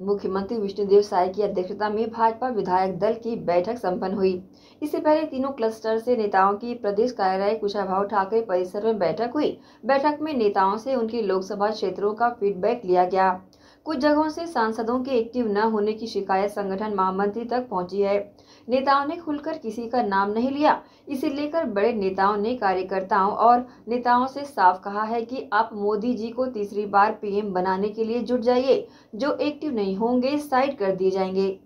मुख्यमंत्री विष्णुदेव साय की अध्यक्षता में भाजपा विधायक दल की बैठक संपन्न हुई। इससे पहले तीनों क्लस्टर से नेताओं की प्रदेश कार्यालय कुशाभाव ठाकरे परिसर में बैठक हुई। बैठक में नेताओं से उनके लोकसभा क्षेत्रों का फीडबैक लिया गया। कुछ जगहों से सांसदों के एक्टिव न होने की शिकायत संगठन महामंत्री तक पहुँची है। नेताओं ने खुलकर किसी का नाम नहीं लिया। इसे लेकर बड़े नेताओं ने कार्यकर्ताओं और नेताओं से साफ़ कहा है कि आप मोदी जी को तीसरी बार पीएम बनाने के लिए जुट जाइए। जो एक्टिव नहीं होंगे, साइड कर दिए जाएँगे।